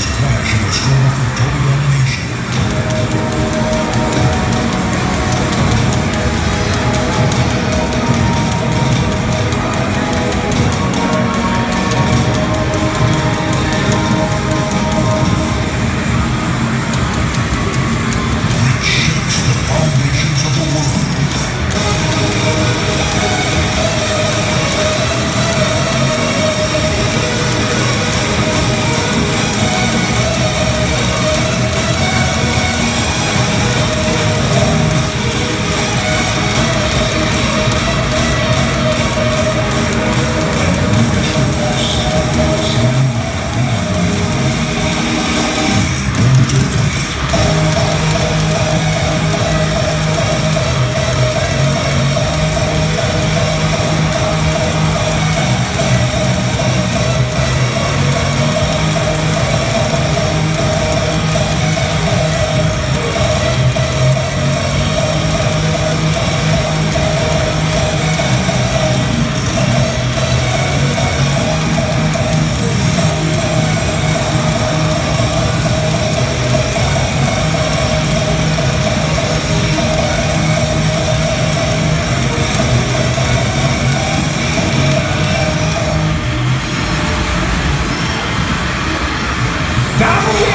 Wow. Double